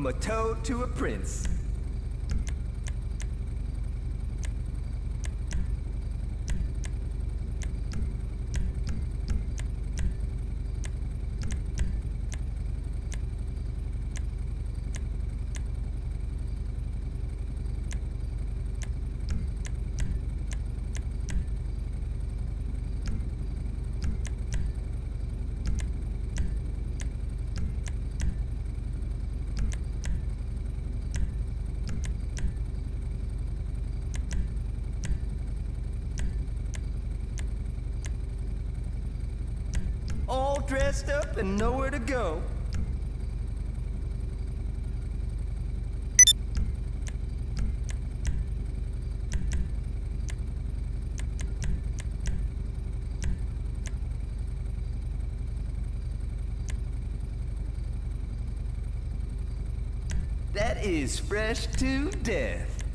From a toad to a prince. Dressed up and nowhere to go. That is fresh to death.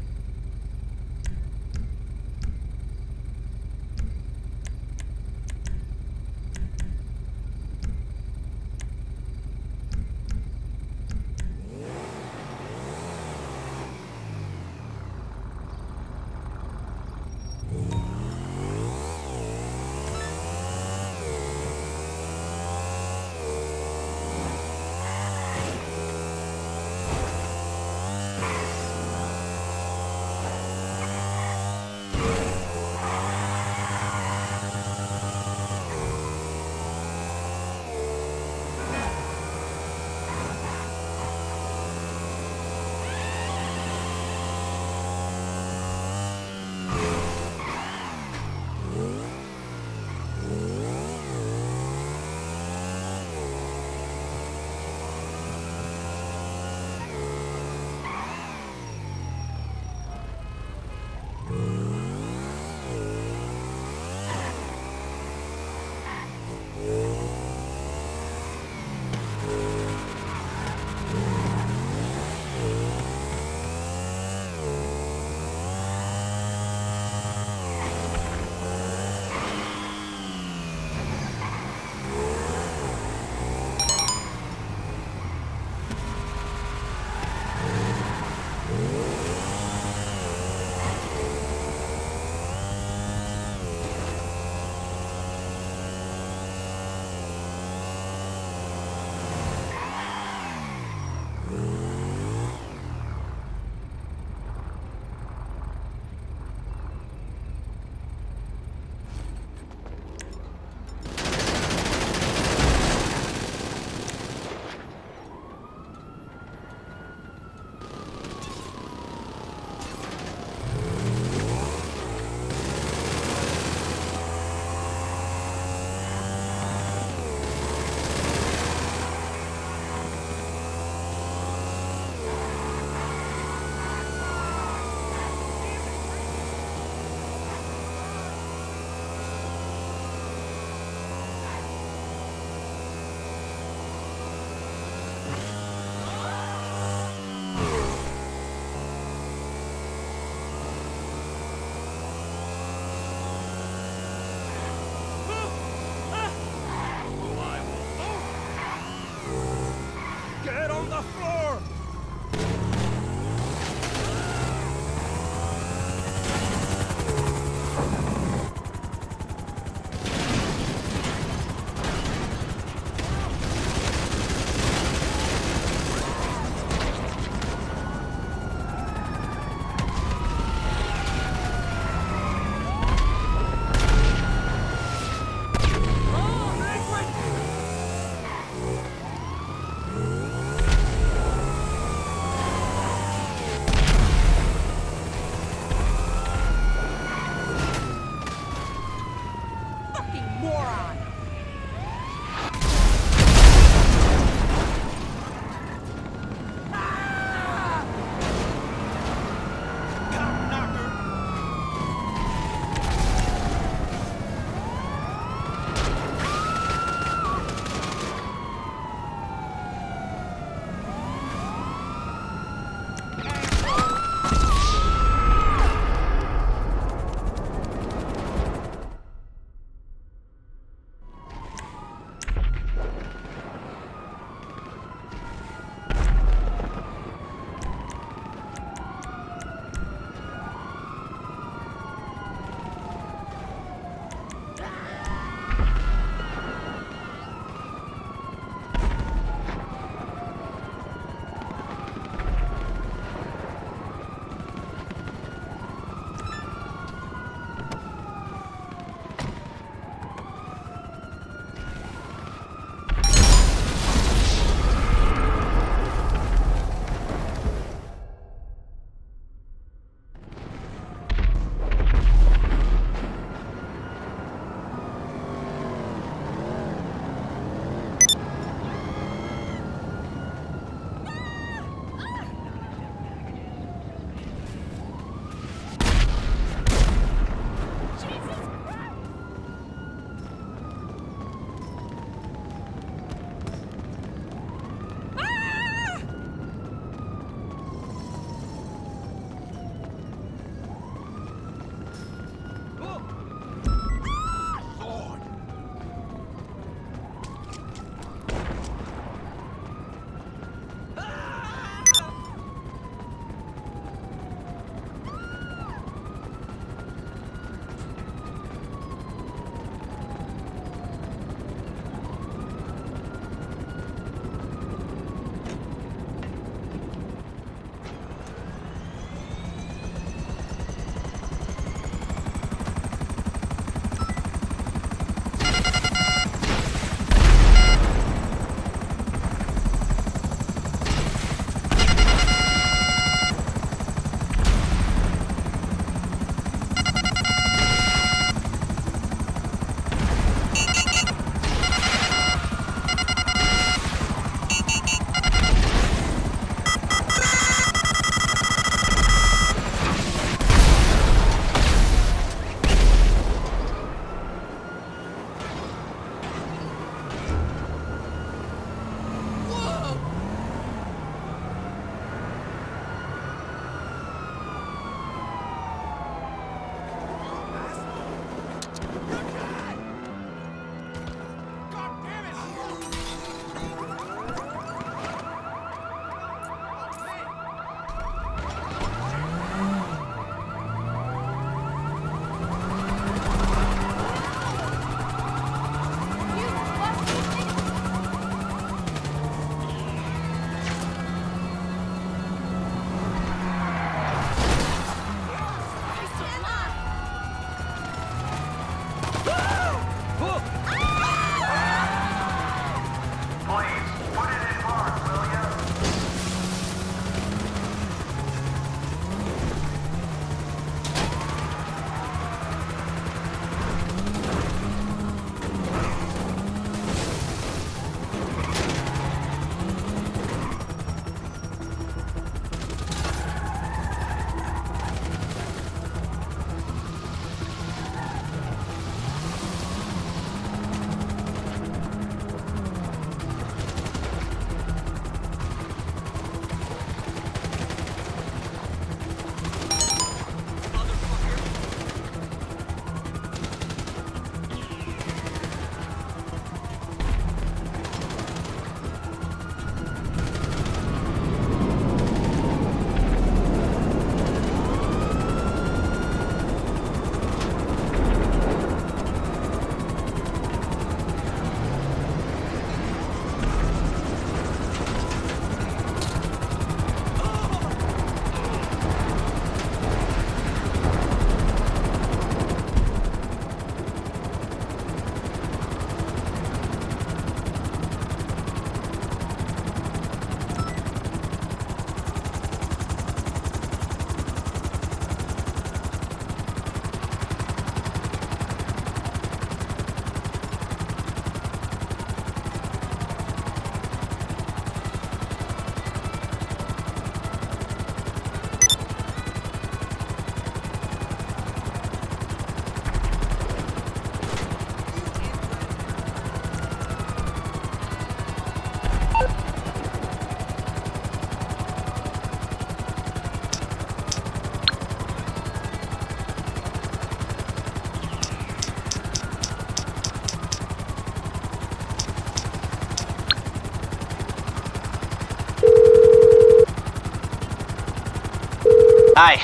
Hi.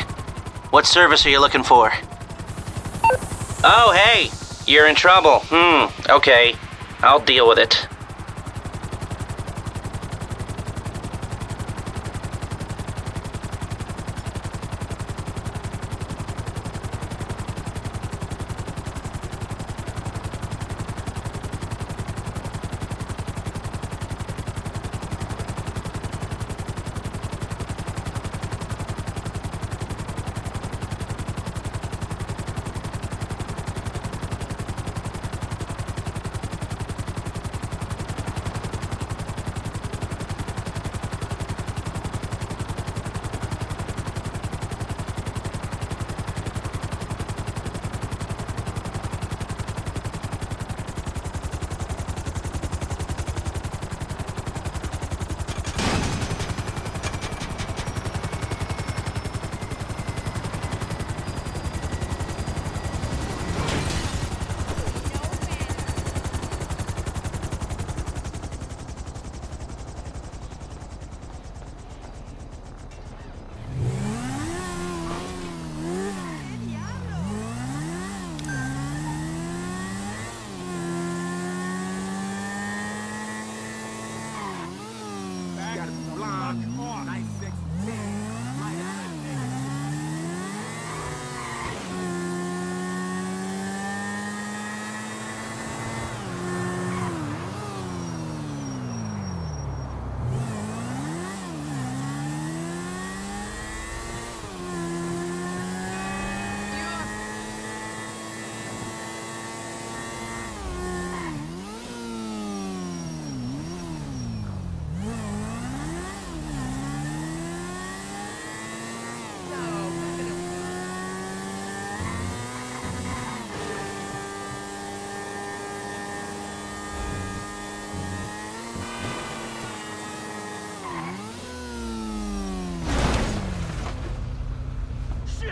What service are you looking for? Oh, hey. You're in trouble. Hmm. Okay. I'll deal with it. 是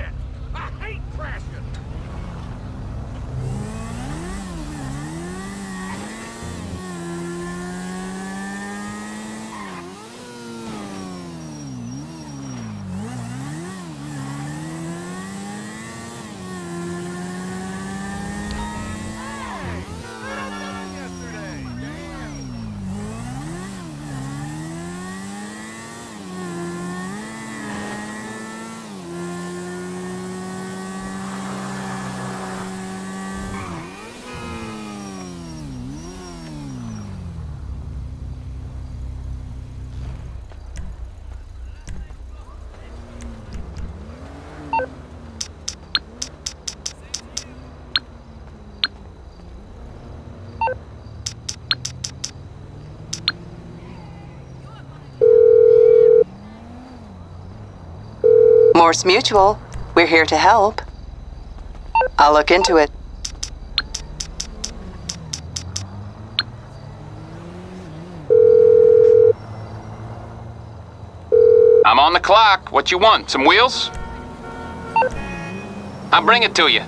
Mors Mutual. We're here to help. I'll look into it. I'm on the clock. What you want? Some wheels? I'll bring it to you.